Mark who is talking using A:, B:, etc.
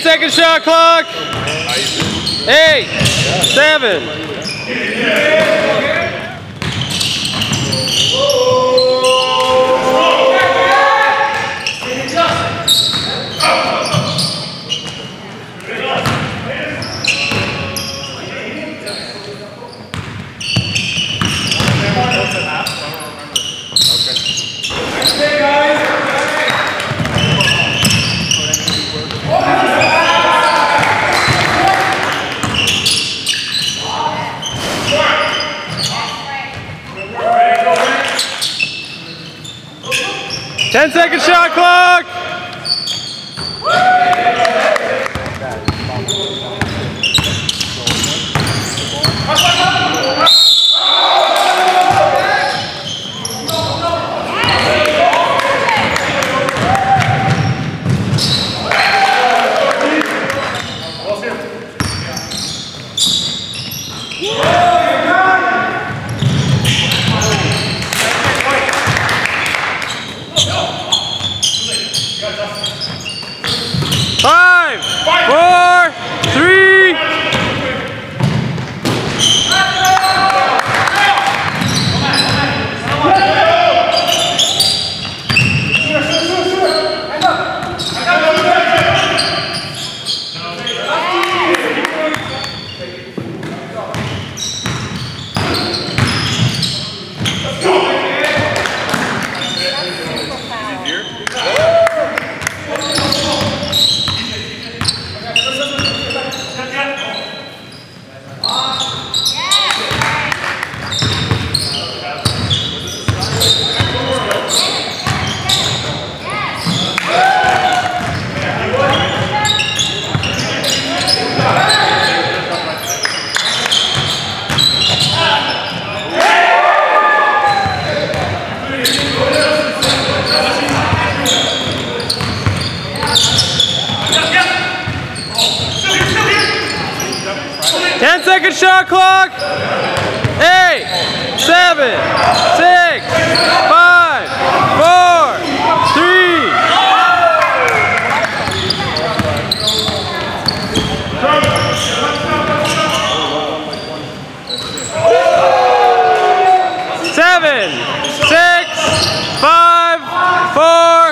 A: second shot clock. Eight, seven. Ten second shot clock. 10 second shot clock. Eight, seven, six, five, four, three. Seven, six, five, four,